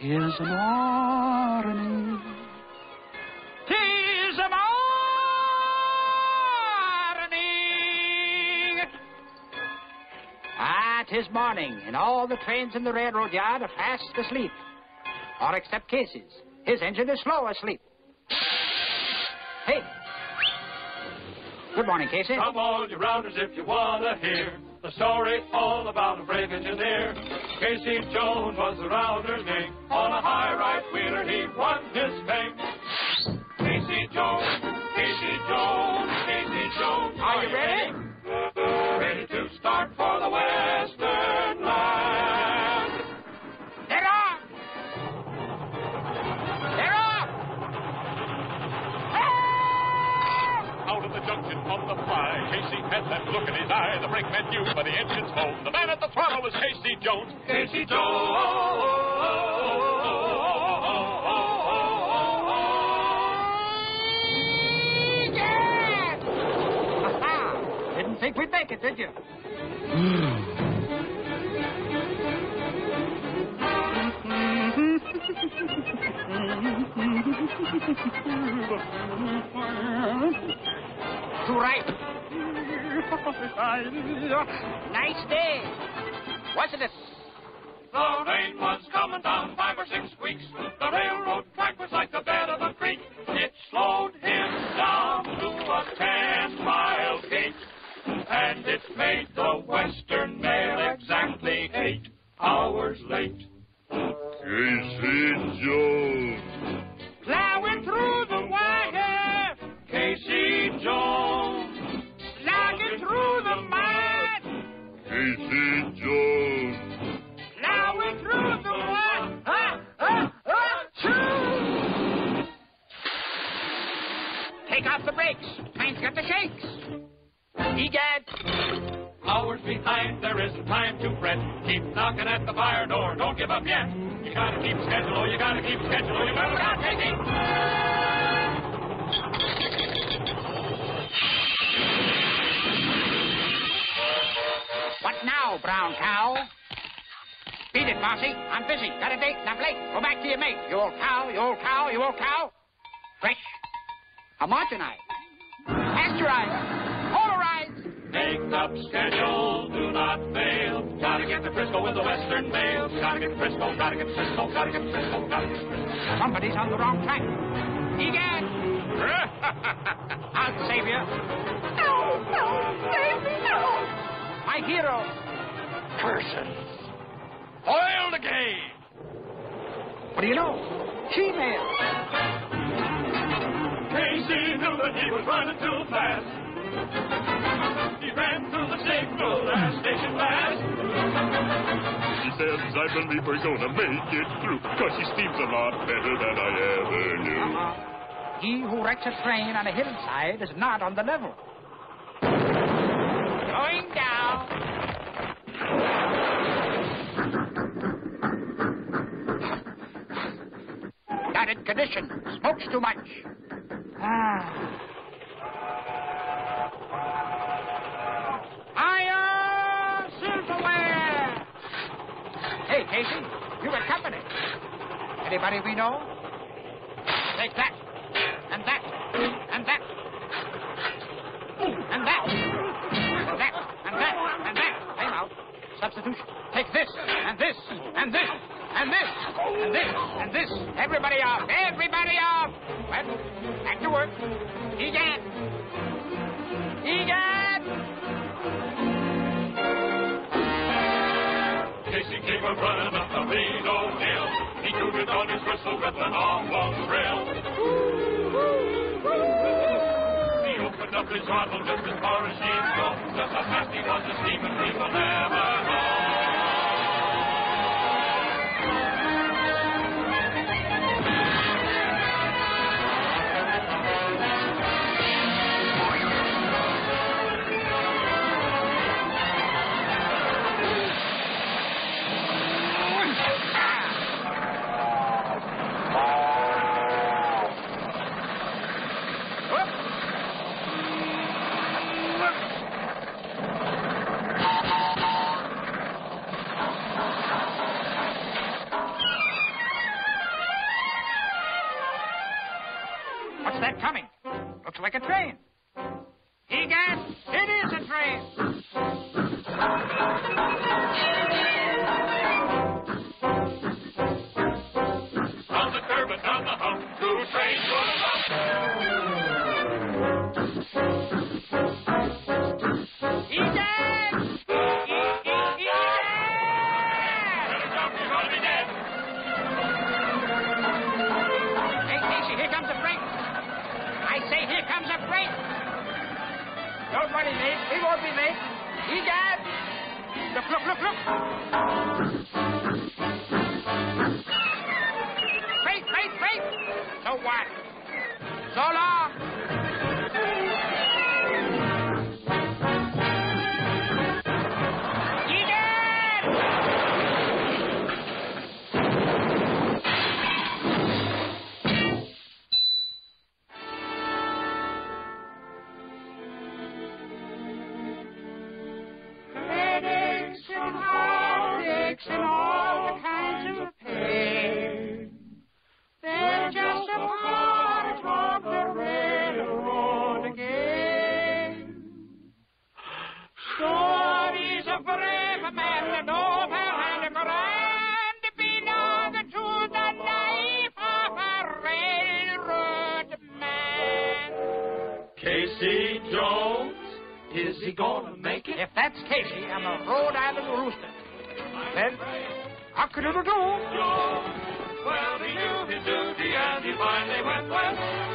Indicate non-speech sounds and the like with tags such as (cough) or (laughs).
Tis a morning. Tis a morning. Ah, tis morning, and all the trains in the railroad yard are fast asleep. Or except Casey's. His engine is slow asleep. Hey. Good morning, Casey. Come all you rounders if you wanna hear the story all about a brave engineer. Casey Jones was the rounder's name. On a high right wheeler he won his fame. Casey Jones, look in his eye. The brakeman knew by the engine's moan. The man at the throttle was Casey Jones. Casey Jones. Aha! Didn't think we'd make it, did you? (laughs) (laughs) To right. (laughs) nice day. Wasn't it? The rain was coming down five or six weeks. The railroad track was like the bed of a creek. It slowed him down to a ten-mile gait. And it made the Western Mail exactly eight hours late. Casey Jones. Off the brakes. Train's got the shakes. Egad. Hours behind, there isn't time to fret. Keep knocking at the fire door, don't give up yet. You gotta keep schedule, oh, you gotta keep schedule, oh, you better look out, Casey. What now, brown cow? Beat it, Bossy. I'm busy. Got a date and I'm late. Go back to your mate. You old cow, you old cow, you old cow. Fresh. Homogenized. Pasteurized. Polarized. Make up schedule, do not fail. Gotta get to Frisco with the Western Mail. Gotta get to Frisco, gotta get to Frisco, gotta get to Frisco, gotta get to Frisco. Somebody's on the wrong track. Egad. I'll save you. No, no, save me, no. My hero. Curses. Foil the game. What do you know? She-mail. Was running too fast. He ran through the signal last station fast. She says, I believe we're gonna make it through. Cause she steams a lot better than I ever knew. Uh-huh. He who wrecks a train on a hillside is not on the level. Going down. Not in condition. Smokes too much. Ah. Casey, you got company. Anybody we know? Take that, and that, and that, and that, and that, and that, and that. Time out. Substitution. Take this, and this, and this, and this, and this, and this. Everybody off. Everybody off. Well, back to work. Egad. Came running up the Reno Hill. He tooted on his whistle with an awful thrill. He opened up his throttle just as far as she'd go. Just how fast he was a steaming, we will never like a train. Comes a freight. Don't worry, mate. We won't be late. Egad! Look, look, look, look. Freight, freight, freight. So what? So long. Jones? Is he gonna make it? If that's Casey, I'm a Rhode Island rooster. Then, cock a do? Jones, well, he knew his duty and he finally went west.